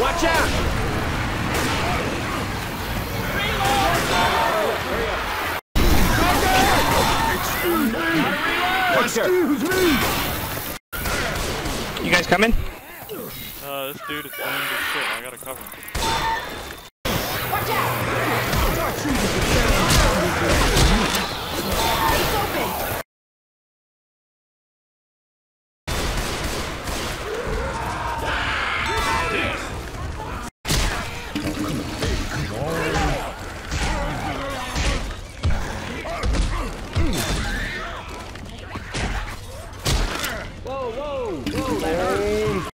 Watch out! Excuse me! You guys coming? Uh, this dude is blind as shit. I gotta cover him. Whoa, whoa, whoa.